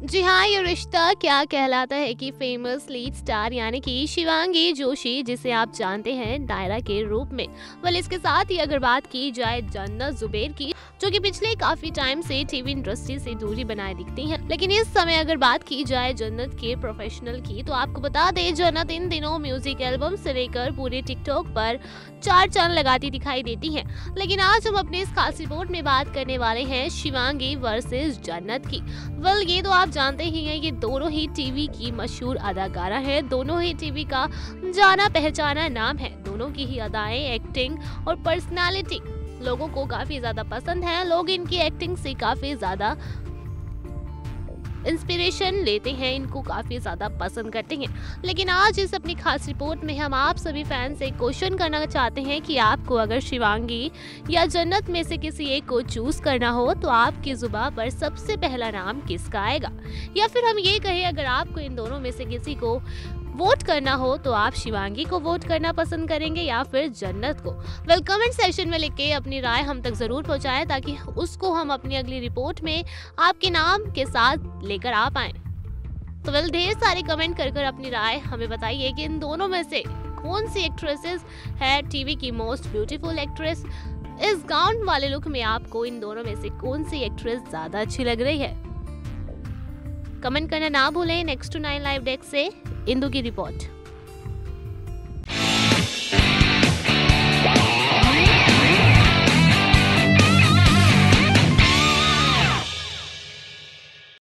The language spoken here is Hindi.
जी हाँ ये रिश्ता क्या कहलाता है कि फ़ेमस लीड स्टार यानी कि शिवांगी जोशी, जिसे आप जानते हैं डायरा के रूप में। वल इसके साथ ही अगर बात की जाए जन्नत जुबेर की, जो कि पिछले काफ़ी टाइम से टीवी इंडस्ट्री से दूरी बनाए दिखती हैं। लेकिन इस समय अगर बात की जाए जन्नत के प्रोफेशनल की तो आपको बता दें जन्नत इन दिनों म्यूज़िक एल्बम से लेकर पूरे टिकटॉक पर चार चाँद लगाती दिखाई देती हैं। लेकिन आज हम अपने इस खास रिपोर्ट में बात करने वाले हैं शिवांगी वर्सेस जन्नत की। वेल, ये तो आप जानते ही हैं, ये दोनों ही टीवी की मशहूर अदाकारा है। दोनों ही टीवी का जाना पहचाना नाम है। दोनों की ही अदाएँ एक्टिंग और पर्सनालिटी लोगों को काफ़ी ज़्यादा पसंद है। लोग इनकी एक्टिंग से काफ़ी ज़्यादा इंस्पिरेशन लेते हैं, इनको काफ़ी ज़्यादा पसंद करते हैं। लेकिन आज इस अपनी खास रिपोर्ट में हम आप सभी फ़ैन से क्वेश्चन करना चाहते हैं कि आपको अगर शिवांगी या जन्नत में से किसी एक को चूज़ करना हो तो आपकी ज़ुबा पर सबसे पहला नाम किसका आएगा? या फिर हम ये कहें, अगर आपको इन दोनों में से किसी को वोट करना हो तो आप शिवांगी को वोट करना पसंद करेंगे या फिर जन्नत को। वेल कमेंट सेशन में लिख के अपनी राय हम तक ज़रूर पहुंचाएँ ताकि उसको हम अपनी अगली रिपोर्ट में आपके नाम के साथ लेकर आ पाए। तो वेल ढेर सारे कमेंट कर कर अपनी राय हमें बताइए कि इन दोनों में से कौन सी एक्ट्रेसेस है टीवी की मोस्ट ब्यूटीफुल एक्ट्रेस इस गाउन वाले लुक में आपको इन दोनों में से कौन सी एक्ट्रेस ज़्यादा अच्छी लग रही है? कमेंट करना ना भूलें। Next two nine live desk से इंदू की रिपोर्ट